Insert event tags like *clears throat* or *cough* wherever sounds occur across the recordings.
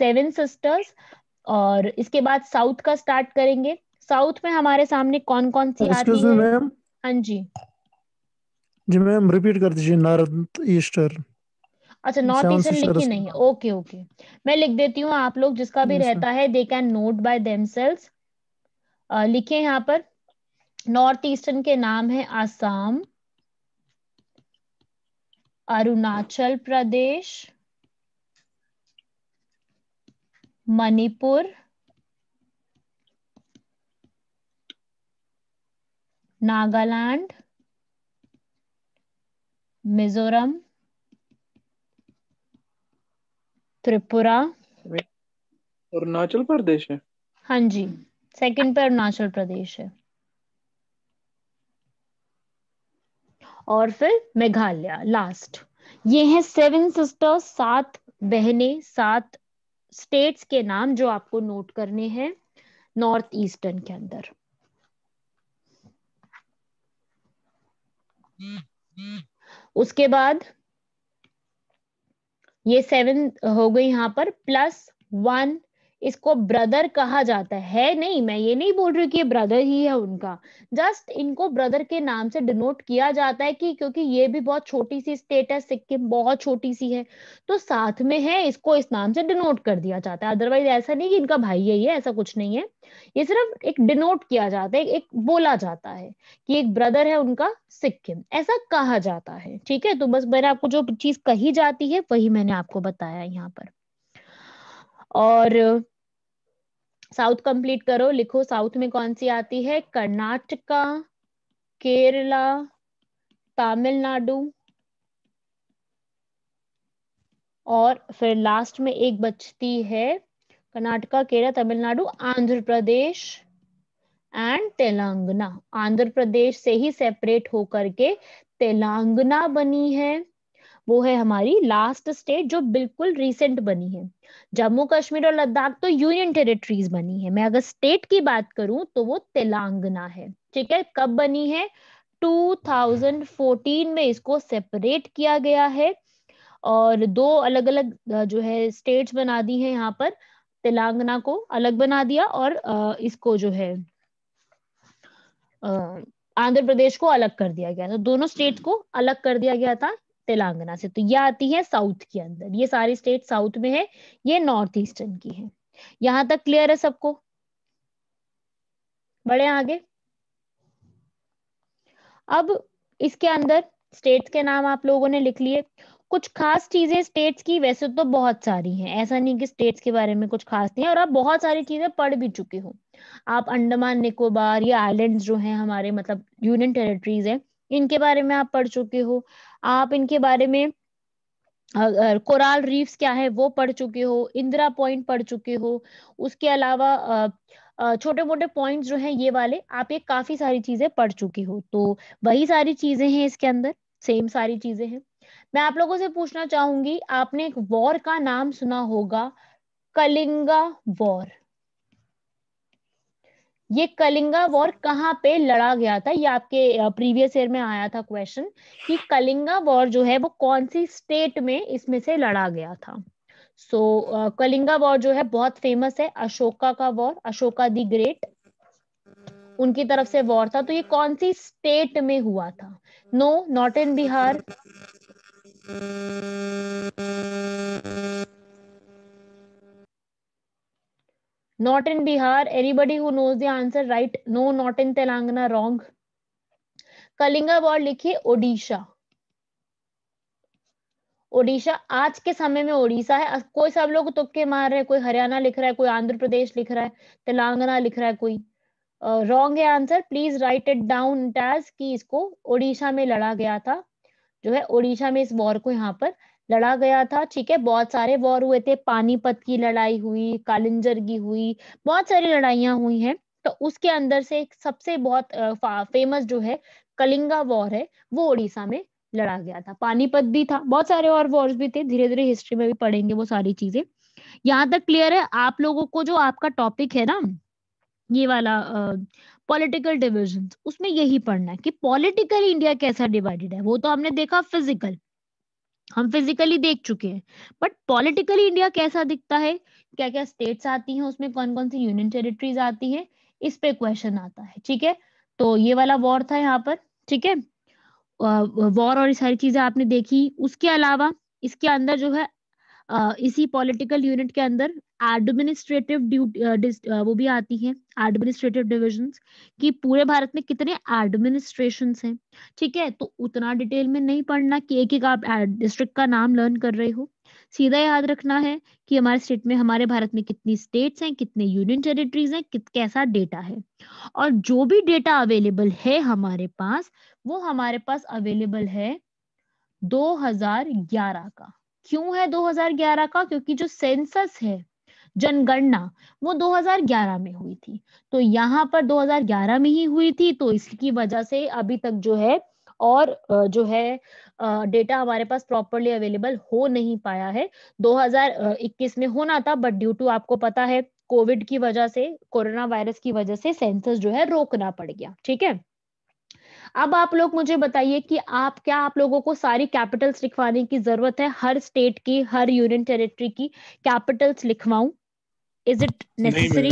Seven sisters और इसके बाद साउथ का स्टार्ट करेंगे। साउथ में हमारे सामने कौन कौन सी आती है? हाँ जी। जी मैम रिपीट कर दीजिए नॉर्थ ईस्टर्न अच्छा नॉर्थ ईस्टर्न लिखी नहीं। है ओके ओके मैं लिख देती हूँ आप लोग जिसका भी रहता है they can note by themselves लिखे यहाँ पर। नॉर्थ ईस्टर्न के नाम है आसाम अरुणाचल प्रदेश मणिपुर नागालैंड मिजोरम त्रिपुरा। अरुणाचल प्रदेश है। हाँ जी सेकंड पे अरुणाचल प्रदेश है। और फिर मेघालय लास्ट ये है सेवन सिस्टर्स सात बहने सात स्टेट्स के नाम जो आपको नोट करने हैं नॉर्थ ईस्टर्न के अंदर। उसके बाद ये सेवन हो गई यहाँ पर प्लस वन इसको ब्रदर कहा जाता है। नहीं, मैं ये नहीं बोल रही कि ये ब्रदर ही है उनका। जस्ट इनको ब्रदर के नाम से डिनोट किया जाता है कि क्योंकि ये भी बहुत छोटी सी स्टेट है सिक्किम बहुत छोटी सी है तो साथ में है, इसको इस नाम से डिनोट कर दिया जाता है। अदरवाइज़ ऐसा नहीं कि इनका भाई यही है, ऐसा कुछ नहीं है। ये सिर्फ़ एक डिनोट किया जाता है, एक बोला जाता है कि एक ब्रदर है उनका सिक्किम। ऐसा कहा जाता है, ठीक है? तो बस मैंने आपको जो चीज़ कही जाती है, वही मैंने आपको बताया यहाँ पर। और साउथ कंप्लीट करो, लिखो साउथ में कौन सी आती है? कर्नाटका, केरला, तमिलनाडु और फिर लास्ट में एक बचती है, कर्नाटका, केरला, तमिलनाडु आंध्र प्रदेश एंड तेलंगाना। आंध्र प्रदेश से ही सेपरेट होकर के तेलंगाना बनी है। वो है हमारी लास्ट स्टेट जो बिल्कुल रिसेंट बनी है। जम्मू कश्मीर और लद्दाख तो यूनियन टेरिटरीज बनी है। मैं अगर स्टेट की बात करूँ तो वो तेलंगाना है। ठीक है? कब बनी है? 2014 में इसको सेपरेट किया गया है। और दो अलग अलग जो है स्टेट्स बना दी है यहाँ पर। तेलंगाना को अलग बना दिया और इसको जो है आंध्र प्रदेश को अलग कर दिया गया था। दोनों स्टेट को अलग कर दिया गया था। तेलंगाना से। तो ये आती है साउथ के अंदर। ये सारी स्टेट साउथ में है, ये नॉर्थ ईस्टर्न की है। यहाँ तक क्लियर है सबको? बड़े आगे। अब इसके अंदर स्टेट्स के नाम आप लोगों ने लिख लिए। कुछ खास चीज़ें स्टेट्स की, वैसे तो बहुत सारी हैं। ऐसा नहीं कि स्टेट्स के बारे में कुछ खास नहीं है, और आप बहुत सारी चीज़ें पढ़ भी चुके हो। आप अंडमान, निकोबार, या आइलैंड्स जो हैं हमारे मतलब यूनियन टेरिटरीज हैं इनके बारे में आप पढ़ चुके हो। आप इनके बारे में कोराल रीफ्स क्या है वो पढ़ चुके हो, इंदिरा पॉइंट पढ़ चुके हो। उसके अलावा छोटे मोटे पॉइंट्स जो हैं ये वाले, आप ये काफ़ी सारी चीज़ें पढ़ चुकी हो। तो वही सारी चीज़ें हैं इसके अंदर, सेम सारी चीज़ें हैं। मैं आप लोगों से पूछना चाहूँगी, आपने एक वॉर का नाम सुना होगा, कलिंगा वॉर। ये कलिंगा वॉर कहाँ पे लड़ा गया था? ये आपके प्रीवियस ईयर में आया था क्वेश्चन कि कलिंगा वॉर जो है वो कौन सी स्टेट में इसमें से लड़ा गया था? सो so, कलिंगा वॉर जो है बहुत फ़ेमस है अशोका का वॉर अशोका दी ग्रेट। उनकी तरफ़ से वॉर था। तो ये कौन सी स्टेट में हुआ था? No not in Bihar Not in Bihar. Anybody who knows the answer, right? No, not in Telangana. Wrong. Kalinga war लिखिए ओडिशा ओडिशा आज के समय में ओडिशा है कोई सब लोग तुक्के मार रहे हैं कोई हरियाणा लिख रहा है कोई आंध्र प्रदेश लिख रहा है तेलंगाना लिख रहा है कोई रॉन्ग है answer please write it down Taz कि इसको ओडिशा में लड़ा गया था जो है ओडिशा में इस वॉर को यहाँ पर लड़ा गया था, ठीक है? बहुत सारे वॉर हुए थे, पानीपत की लड़ाई हुई, कालिंजर की हुई, बहुत सारी लड़ाइयाँ हुई हैं। तो उसके अंदर से सबसे बहुत फ़ेमस जो है, कलिंगा वॉर है, वो उड़ीसा में लड़ा गया था। पानीपत भी था, बहुत सारे और वॉर्स भी थे धीरे धीरे हिस्ट्री में भी पढ़ेंगे वो सारी चीज़ें। यहाँ तक क्लियर है, आप लोगों को जो आपका टॉपिक है ना, ये वाला पॉलिटिकल डिविजन उसमें यही पढ़ना है कि पॉलिटिकल इंडिया कैसा डिवाइडेड है। वो तो हमने देखा फ़िज़िकल हम फिजिकली देख चुके हैं। बट पॉलिटिकली इंडिया कैसा दिखता है? क्या क्या स्टेट्स आती हैं, उसमें कौन कौन सी यूनियन टेरिटरीज आती है, इस पे क्वेश्चन आता है, ठीक है? तो ये वाला वॉर था यहाँ पर, ठीक है? वॉर और सारी चीज़ें आपने देखी। उसके अलावा इसके अंदर जो है इसी पॉलिटिकल यूनिट के अंदर एडमिनिस्ट्रेटिव वो भी आती है एडमिनिस्ट्रेटिव डिविजन कि पूरे भारत में कितने एडमिनिस्ट्रेशन हैं। ठीक है तो उतना डिटेल में नहीं पढ़ना कि एक एक आप डिस्ट्रिक्ट का नाम लर्न कर रहे हो। सीधा याद रखना है कि हमारे स्टेट में, हमारे भारत में कितनी स्टेट्स हैं, कितने यूनियन टेरिटरीज हैं, कित, कैसा डेटा है। और जो भी डेटा अवेलेबल है हमारे पास, वो हमारे पास अवेलेबल है 2011 का। क्यों है 2011 का? क्योंकि जो सेंसस है, जनगणना, वो 2011 में हुई थी। तो यहाँ पर 2011 में ही हुई थी तो इसकी वजह से अभी तक जो है और जो है डेटा हमारे पास प्रॉपरली अवेलेबल हो नहीं पाया है। 2021 में होना था बट ड्यू टू आपको पता है कोविड की वजह से, कोरोना वायरस की वजह से सेंसस जो है रोकना पड़ गया, ठीक है? अब आप लोग मुझे बताइए कि आप क्या आप लोगों को सारी कैपिटल्स लिखवाने की ज़रूरत है? हर स्टेट की हर यूनियन टेरिटरी की कैपिटल्स लिखवाऊं? इज़ इट नेसेसरी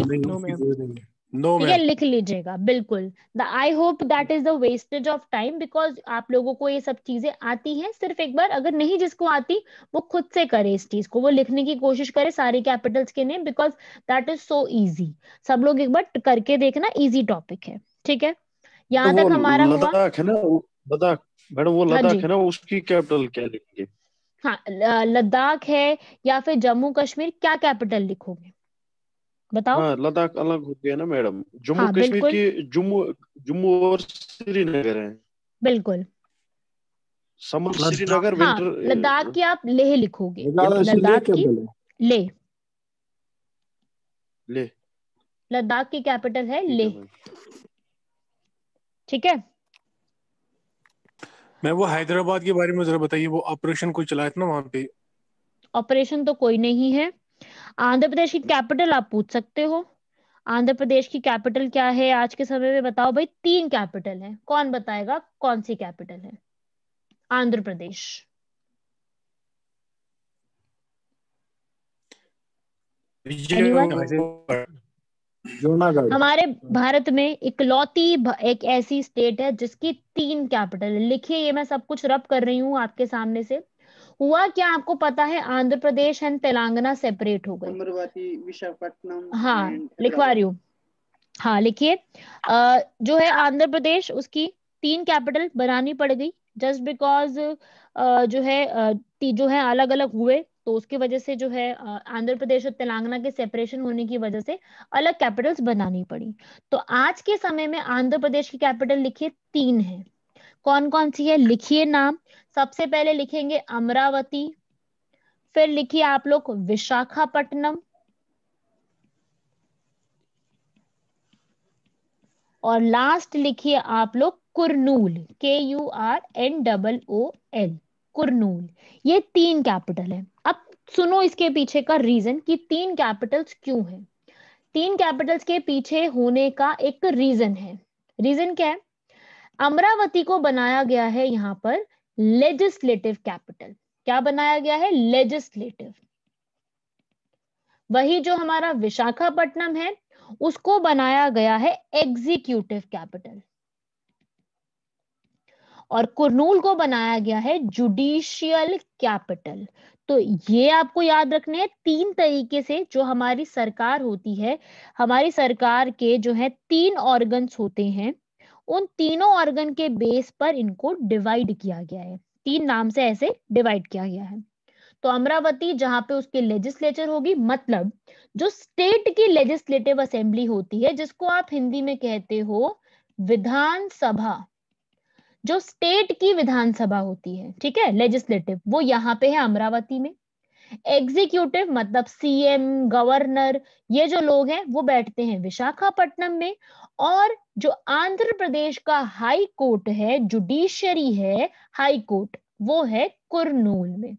नो ठीक है लिख लीजिएगा बिल्कुल। The I hope that is the wastage of time because आप लोगों को ये सब चीज़ें आती हैं। सिर्फ़ एक बार अगर नहीं जिसको आती वो खुद से करे इस चीज़ को। वो लिखने की कोशिश करे सारे कैपिटल्स के name because that is so easy सब लोग एक बार करके देखना इजी टॉपिक है। ठीक है? यहाँ तो तक हमारा हुआ। लद्दाख है ना लद्दाख मैडम वो हाँ लद्दाख है ना उसकी कैपिटल क्या लिखेंगे? हाँ लद्दाख है या फिर जम्मू कश्मीर क्या कैपिटल लिखोगे? बताओ। हाँ लद्दाख अलग हो गया ना मैडम। जम्मू हाँ कश्मीर बिल्कुल। की जम्मू जम्मू और श्रीनगर है। बिल्कुल। समर लद्दाख। श्रीनगर हाँ विंटर लद्दाख की आप लेह लिखोगे। लद्दाख की लेह ले। लद्दाख की कैपिटल है ठीक है लेह मैम ठीक है? मैं वो हैदराबाद के बारे में जरा बताइए वो ऑपरेशन कोई चलाया था ना वहाँ पे? ऑपरेशन तो कोई नहीं है। आंध्र प्रदेश की कैपिटल आप पूछ सकते हो। आंध्र प्रदेश की कैपिटल क्या है? आज के समय में बताओ भाई तीन कैपिटल है। कौन बताएगा? कौन सी कैपिटल है? आंध्र प्रदेश। विजयवाड़ा। जूनागढ़ हमारे भारत में इकलौती एक ऐसी स्टेट है जिसकी तीन कैपिटल है। लिखिए ये मैं सब कुछ रब कर रही हूँ आपके सामने से। हुआ क्या आपको पता है? आंध्र प्रदेश एंड तेलंगाना सेपरेट हो गए। अमरवती विशाखापट्टनम हाँ लिखवा रही हूँ। हाँ लिखिए। अ, जो है आंध्र प्रदेश उसकी तीन कैपिटल बनानी पड़ गई। जस्ट बिकॉज़ जो है ती- जो है अलग अलग हुए तो उसकी वजह से जो है आंध्र प्रदेश और तेलंगाना के सेपरेशन होने की वजह से अलग कैपिटल्स बनानी पड़ी। तो आज के समय में आंध्र प्रदेश की कैपिटल लिखिए तीन है। कौन कौन सी है? लिखिए नाम। सबसे पहले लिखेंगे अमरावती, फिर लिखिए आप लोग विशाखापट्टनम, और लास्ट लिखिए आप लोग कुरनूल के U R N double O L Kurnool, ये तीन कैपिटल है। अब सुनो इसके पीछे का रीजन कि तीन कैपिटल्स क्यों है। तीन कैपिटल्स के पीछे होने का एक रीजन है। रीजन क्या है? अमरावती को बनाया गया है यहाँ पर लेजिस्लेटिव कैपिटल क्या बनाया गया है? लेजिस्लेटिव वही जो हमारा विशाखापट्टनम है, उसको बनाया गया है एग्जीक्यूटिव कैपिटल और कुरनूल को बनाया गया है जुडिशियल कैपिटल तो ये आपको याद रखने हैं तीन तरीके से जो हमारी सरकार होती है। हमारी सरकार के जो है तीन ऑर्गन्स होते हैं। उन तीनों ऑर्गन के बेस पर इनको डिवाइड किया गया है। तीन नाम से ऐसे डिवाइड किया गया है। तो अमरावती, जहाँ पे उसके लेजिस्लेचर होगी मतलब जो स्टेट की लेजिस्लेटिव असेंबली होती है, जिसको आप हिंदी में कहते हो, विधानसभा। जो स्टेट की विधानसभा होती है, ठीक है लेजिस्लेटिव वो यहाँ पे है अमरावती में। एग्जीक्यूटिव मतलब सीएम गवर्नर ये जो लोग हैं, वो बैठते हैं विशाखापट्टनम में। और जो आंध्र प्रदेश का हाई कोर्ट है जुडिशरी है हाई कोर्ट वो है कुरनूल में।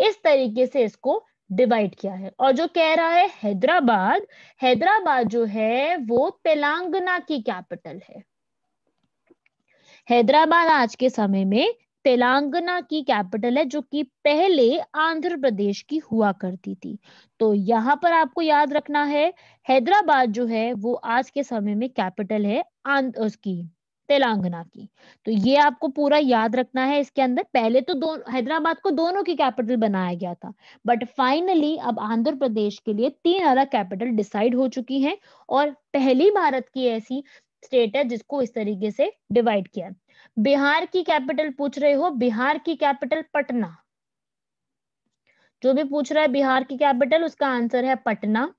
इस तरीके से इसको डिवाइड किया है। और जो कह रहा है हैदराबाद हैदराबाद जो है, वो तेलंगाना की कैपिटल है। हैदराबाद आज के समय में तेलंगाना की कैपिटल है, जो कि पहले आंध्र प्रदेश की हुआ करती थी। तो यहाँ पर आपको याद रखना है, हैदराबाद जो है, वो आज के समय में कैपिटल है उसकी, तेलंगाना की। तो ये आपको पूरा याद रखना है इसके अंदर। पहले तो दो, हैदराबाद को दोनों की कैपिटल बनाया गया था। बट फाइनली अब आंध्र प्रदेश के लिए तीन अलग कैपिटल डिसाइड हो चुकी हैं और पहली भारत की ऐसी स्टेट है जिसको इस तरीके से डिवाइड किया बिहार की कैपिटल पूछ रहे हो? बिहार की कैपिटल पटना। जो भी पूछ रहा है बिहार की कैपिटल, उसका आंसर है पटना।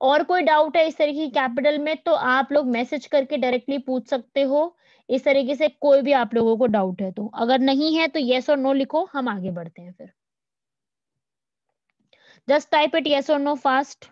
और कोई डाउट है इस तरीके की कैपिटल में तो आप लोग मैसेज करके डायरेक्टली पूछ सकते हो। इस तरीके से कोई भी आप लोगों को डाउट है तो। अगर नहीं है तो येस और नो लिखो, हम आगे बढ़ते हैं फिर। जस्ट टाइप इट येस और no fast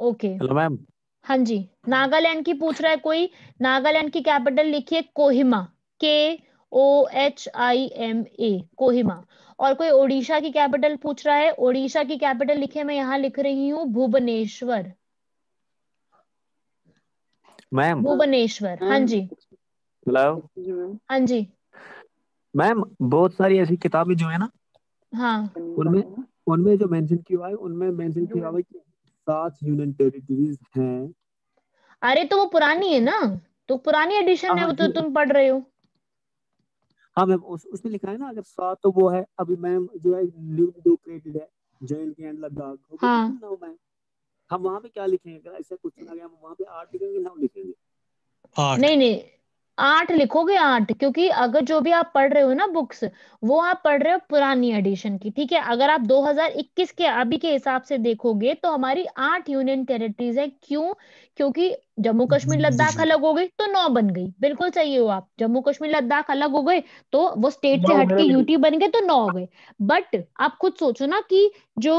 okay hello ma'am हाँ जी. नागालैंड की पूछ रहा है कोई. नागालैंड की कैपिटल लिखिए Kohima. K O H I M A Kohima. और कोई ओडिशा की कैपिटल पूछ रहा है. ओडिशा की कैपिटल लिखे मैं यहाँ लिख रही हूँ भुवनेश्वर. मैम भुवनेश्वर. हाँ जी. हेलो हाँ जी. मैम बहुत सारी ऐसी किताबें जो है ना हाँ. उनमें उनमें जो मेंशन किया है उनमें मेंशन किया है कि सात यूनियन टेरिटरीज हैं। अरे तो वो पुरानी है ना? तो पुरानी एडिशन है हाँ वो तो तुम पढ़ रहे हो। हाँ मैम उस, उसमें लिखा है ना अगर सात तो वो है अभी मैम जो है न्यू दो क्रेडिट है जैन के एंड लद्दाख हो। हाँ। ना मैम हम वहाँ पे क्या लिखेंगे? अगर ऐसा क्वेश्चन आ गया हम वहाँ पे आठ लिखेंगे नौ लिखेंगे। नहीं नहीं आठ लिखोगे आठ क्योंकि अगर जो भी आप पढ़ रहे हो ना बुक्स वो आप पढ़ रहे हो पुरानी एडिशन की ठीक है? अगर आप 2021 के अभी के हिसाब से देखोगे तो हमारी आठ यूनियन टेरिटरीज है। क्यों? क्योंकि जम्मू कश्मीर लद्दाख अलग हो गई तो नौ बन गई। बिल्कुल सही हो आप। जम्मू कश्मीर लद्दाख अलग हो गए तो वो स्टेट से हटके यूटी बन गए तो नौ हो गए। बट आप खुद सोचो ना कि जो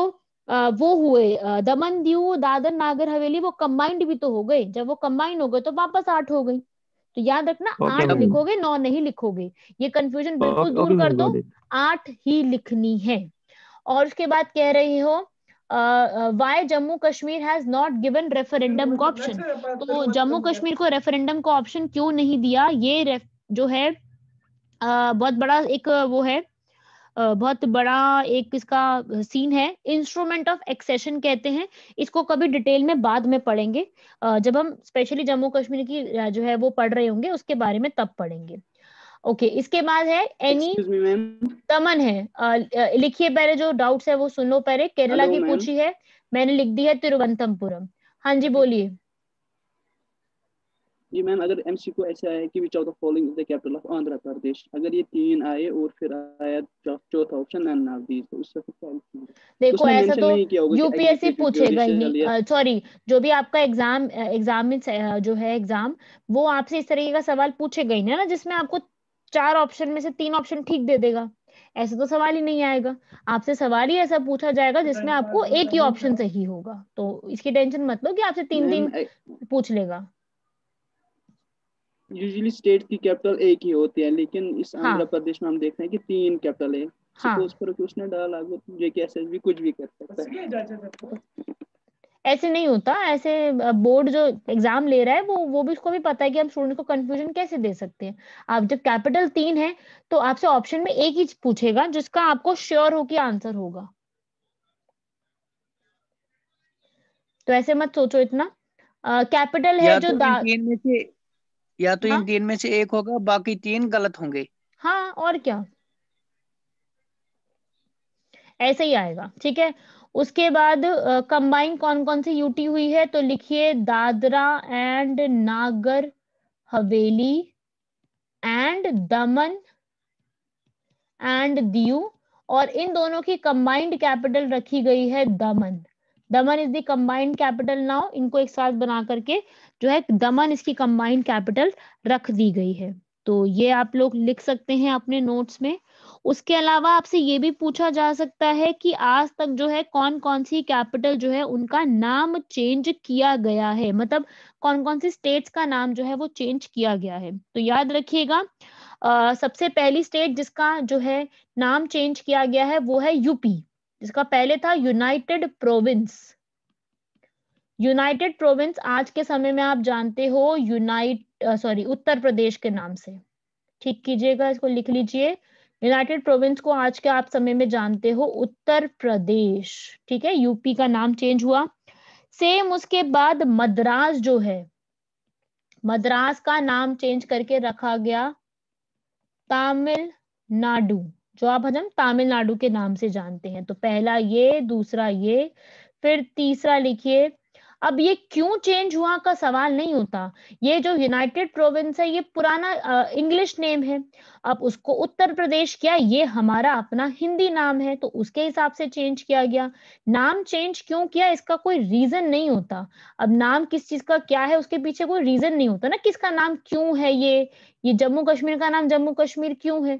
अ, वो हुए दमन दीव दादर नागर हवेली वो कंबाइंड भी तो हो गए। जब वो कंबाइंड हो गए तो वापस आठ हो गई। तो याद रखना Okay, आठ okay. लिखोगे नौ नहीं लिखोगे। ये कंफ्यूजन बिल्कुल okay, दूर okay, कर दो आठ ही लिखनी है। और उसके बाद कह रहे हो why Jammu Kashmir has not given referendum का ऑप्शन तो जम्मू कश्मीर को रेफरेंडम का ऑप्शन क्यों नहीं दिया? ये जो है बहुत बड़ा एक वो है बहुत बड़ा एक इसका सीन है। इंस्ट्रूमेंट ऑफ़ एक्सेशन कहते हैं। इसको कभी डिटेल में बाद में पढ़ेंगे। जब हम स्पेशली जम्मू कश्मीर की जो है वो पढ़ रहे होंगे उसके बारे में तब पढ़ेंगे। ओके okay, इसके बाद है एनी दमन है। लिखिए पहले जो डाउट्स है वो सुन लो पहले। केरला की पूछी है। मैंने लिख दी है तिरुवनंतपुरम। हाँ जी बोलिए। जी मैम अगर एमसी को ऐसे आया कि which of the following is the capital of Andhra Pradesh अगर ये तीन आए और फिर आया चौथा ऑप्शन नन ऑफ़ दीज तो क्या लिखेंगे? देखो ऐसा तो यूपीएससी पूछेगा ही। नहीं सॉरी जो भी आपका एग्ज़ाम एग्ज़ाम जो है एग्ज़ाम वो आपसे इस तरीके का सवाल पूछेगा ही ना जिसमें आपको चार ऑप्शन में से तीन ऑप्शन ठीक दे देगा। ऐसे तो सवाल ही नहीं आएगा। आपसे सवाल ही ऐसा पूछा जाएगा जिसमें आपको एक ही ऑप्शन सही होगा। तो इसकी टेंशन मत लो कि आपसे तीन तीन पूछ लेगा। यूजुअली स्टेट की कैपिटल एक ही होती है लेकिन इस हाँ। आंध्र प्रदेश में हम देख रहे हैं कि तीन कैपिटल है हाँ। सपोज़ करो कि उसने डाला जे के एस भी कुछ भी कर सकता है। ऐसे नहीं होता ऐसे बोर्ड जो एग्ज़ाम ले रहा है वो वो भी उसको भी पता है कि हम स्टूडेंट को कंफ्यूजन कैसे दे सकते हैं। आप जब कैपिटल तीन है तो आपसे ऑप्शन में एक ही पूछेगा जिसका आपको श्योर हो कि आंसर होगा। तो ऐसे मत सोचो इतना। कैपिटल है जो तो दा तीन में से या तो हाँ? इन तीन में से एक होगा बाकी तीन गलत होंगे। हाँ और क्या? ऐसे ही आएगा ठीक है? उसके बाद कंबाइन कौन कौन सी यूटी हुई है? तो लिखिए Dadra and Nagar Haveli and Daman and Diu और इन दोनों की कंबाइंड कैपिटल रखी गई है Daman. Daman is the combined capital now इनको एक साथ बना करके जो है दमन इसकी कंबाइंड कैपिटल रख दी गई है। तो ये आप लोग लिख सकते हैं अपने नोट्स में। उसके अलावा आपसे ये भी पूछा जा सकता है कि आज तक जो है कौन कौन सी कैपिटल जो है उनका नाम चेंज किया गया है। मतलब कौन कौन सी स्टेट्स का नाम जो है वो चेंज किया गया है। तो याद रखिएगा सबसे पहली स्टेट जिसका जो है नाम चेंज किया गया है वो है यूपी जिसका पहले था यूनाइटेड प्रोविंस यूनाइटेड प्रोविंस आज के समय में आप जानते हो यूनाइट सॉरी उत्तर प्रदेश के नाम से। ठीक कीजिएगा, इसको लिख लीजिए। यूनाइटेड प्रोविंस को आज के आप समय में जानते हो उत्तर प्रदेश। ठीक है यूपी का नाम चेंज हुआ। सेम उसके बाद मद्रास जो है, मद्रास का नाम चेंज करके रखा गया। तमिलनाडु। जो आप हम तमिलनाडु के नाम से जानते हैं। तो पहला ये, दूसरा ये, फिर तीसरा लिखिए। अब ये क्यों चेंज हुआ का सवाल नहीं होता। ये जो यूनाइटेड प्रोविंस है, ये पुराना इंग्लिश नेम है। अब उसको उत्तर प्रदेश किया, ये हमारा अपना हिंदी नाम है तो उसके हिसाब से चेंज किया गया। नाम चेंज क्यों किया, इसका कोई रीजन नहीं होता। अब नाम किस चीज़ का क्या है, उसके पीछे कोई रीजन नहीं होता ना, किसका नाम क्यों है ये? ये जम्मू कश्मीर का नाम जम्मू कश्मीर क्यों है?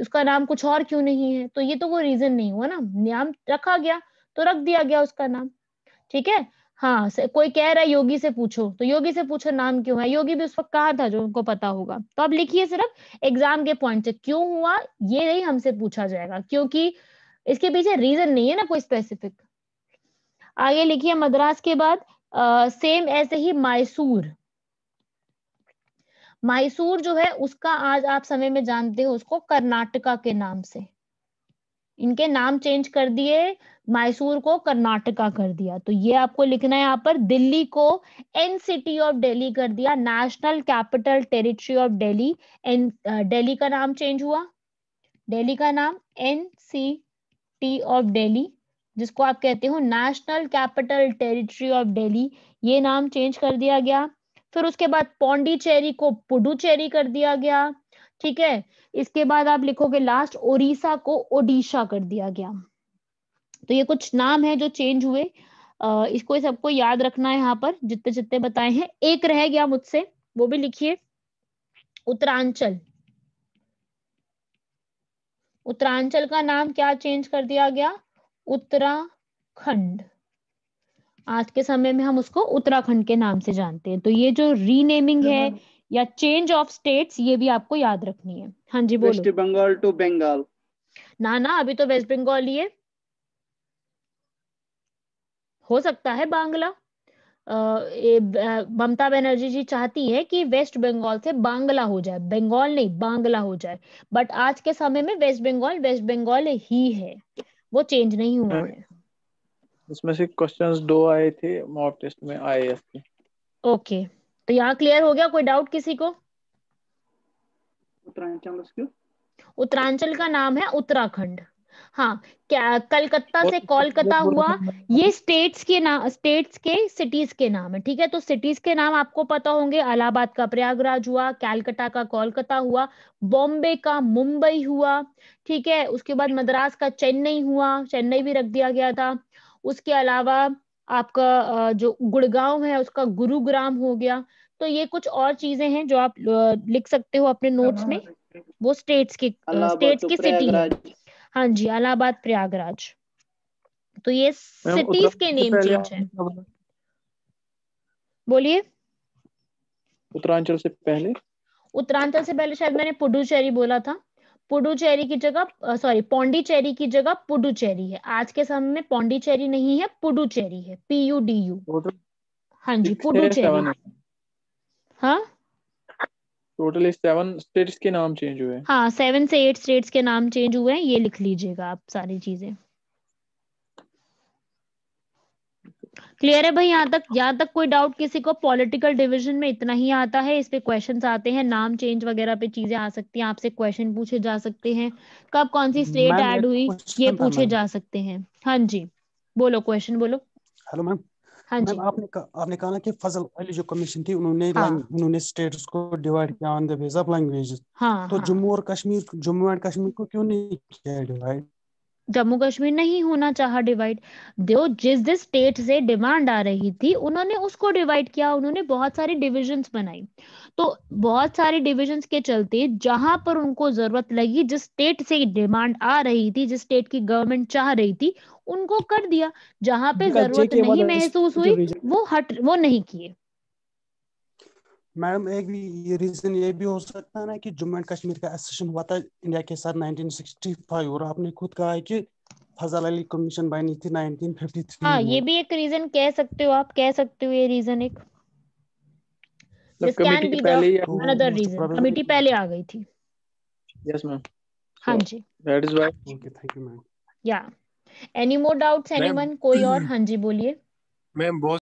उसका नाम कुछ और क्यों नहीं है? तो ये तो वो रीजन नहीं हुआ ना। नाम रखा गया तो रख दिया गया उसका नाम। ठीक है? हाँ कोई कह रहा है योगी से पूछो। तो योगी से पूछो नाम क्यों है? योगी भी उस वक्त कहा था जो उनको पता होगा? तो अब लिखिए सिर्फ़ एग्ज़ाम के पॉइंट से। क्यों हुआ? ये नहीं हमसे पूछा जाएगा क्योंकि इसके पीछे रीजन नहीं है ना कोई स्पेसिफिक आगे लिखिए मद्रास के बाद आ, सेम ऐसे ही मैसूर मैसूर जो है, उसका आज आप समय में जानते हो, उसको कर्नाटका के नाम से। इनके नाम चेंज कर दिए, मैसूर को कर्नाटका कर दिया। तो ये आपको लिखना है यहाँ पर, दिल्ली को एन सिटी ऑफ़ दिल्ली कर दिया। National capital territory of Delhi N Delhi का नाम चेंज हुआ। दिल्ली का नाम N C T of Delhi जिसको आप कहते हो national capital territory of Delhi ये नाम चेंज कर दिया गया। फिर उसके बाद पौंडीचेरी को पुडुचेरी कर दिया गया ठीक है? इसके बाद आप लिखोगे लास्ट ओडिशा को ओडिशा कर दिया गया। तो ये कुछ नाम है जो चेंज हुए। आ, इसको सबको याद रखना है यहाँ पर जितने जितने बताए हैं। एक रह गया मुझसे वो भी लिखिए। उत्तरांचल। उत्तरांचल का नाम क्या चेंज कर दिया गया? उत्तराखंड। आज के समय में हम उसको उत्तराखंड के नाम से जानते हैं। तो ये जो रीनेमिंग है या चेंज ऑफ़ स्टेट्स ये भी आपको याद रखनी है। हाँ जी बोलो। वेस्ट बंगाल टू बंगाल ना ना अभी तो वेस्ट बंगाल ही है। हो सकता है बांग्ला। ममता बनर्जी जी चाहती है कि वेस्ट बंगाल से बांग्ला हो जाए। बंगाल नहीं बांग्ला हो जाए। बट आज के समय में वेस्ट बंगाल वेस्ट बंगाल ही है। वो चेंज नहीं हुआ है। उसमें से क्वेश्चंस दो आए थे मॉक टेस्ट में आए के ओके तो यहाँ क्लियर हो गया? कोई डाउट किसी को? उत्तरांचल उत्तरांचल का नाम है उत्तराखंड। हाँ क्या कलकत्ता से कोलकाता हुआ ये स्टेट्स के नाम स्टेट्स के सिटीज़ के नाम है ठीक है? तो सिटीज़ के नाम आपको पता होंगे। अलाहाबाद का प्रयागराज हुआ कैलकाटा का कोलकाता हुआ बॉम्बे का मुंबई हुआ ठीक है? उसके बाद मद्रास का चेन्नई हुआ चेन्नई भी रख दिया गया था। उसके अलावा आपका जो गुड़गांव है उसका गुरुग्राम हो गया तो ये कुछ और चीज़ें हैं जो आप लिख सकते हो अपने नोट्स में? वो स्टेट्स के स्टेट्स की सिटी है। हाँ जी अलाहाबाद प्रयागराज। तो ये सिटीज़ के नेम चेंज है। बोलिए। उत्तरांचल से पहले? उत्तरांचल से पहले शायद मैंने पुडुचेरी बोला था। पुडुचेरी की जगह सॉरी पौंडीचेरी की जगह पुडुचेरी है। आज के समय में पौंडीचेरी नहीं है पुडुचेरी है। पी यू डी यू हाँ जी पुडुचेरी। हाँ। टोटल सेवन स्टेट्स के नाम चेंज हुए हाँ। सेवन से एट स्टेट्स के नाम चेंज हुए हैं। ये लिख लीजिएगा आप सारी चीज़ें। क्लियर है भाई? यहाँ तक यहाँ तक कोई डाउट किसी को? पॉलिटिकल डिवीज़न में इतना ही आता है इस पे क्वेश्चन आते हैं नाम चेंज वगैरह पे चीज़ें आ सकती हैं आपसे क्वेश्चन पूछे जा सकते हैं। कब कौन सी स्टेट ऐड हुई ये पूछे जा सकते हैं। हाँ जी बोलो क्वेश्चन बोलो। हेलो मैम हाँ जी। आपने आपने कहा ना कि फजल अली जो कमीशन थी उन्होंने हाँ. उन्होंने स्टेट्स को डिवाइड किया on the base of languages हाँ, तो हाँ. जम्मू और कश्मीर जम्मू एंड कश्मीर को क्यों नहीं किया डिवाइड जम्मू कश्मीर नहीं होना चाहा डिवाइड जो जिस जिस स्टेट से डिमांड आ रही थी उन्होंने उसको डिवाइड किया उन्होंने बहुत सारी डिविजन्स बनाई। तो बहुत सारी डिविजन्स के चलते जहाँ पर उनको ज़रूरत लगी जिस स्टेट से डिमांड आ रही थी जिस स्टेट की गवर्नमेंट चाह रही थी उनको कर दिया। जहाँ पे ज़रूरत नहीं महसूस हुई वो हट वो नहीं किए। मैडम एक भी ये रीजन ये भी हो सकता है ना कि जम्मू एंड कश्मीर का एसेशन हुआ था इंडिया के साथ 1965 और आपने खुद कहा है कि फजल अली कमीशन बनी थी 1953 हाँ ये भी एक रीजन कह सकते हो आप कह सकते हो ये रीजन एक। दिस कैन कमेटी बी पहले ही तो अनदर रीजन कमिटी पहले आ गई थी। यस मैम हाँ जी। That is why okay thank you ma'am या एनी मोर डाउट्स एनीवन कोई और? *clears throat* हाँ जी बोलिए। मैम बहुत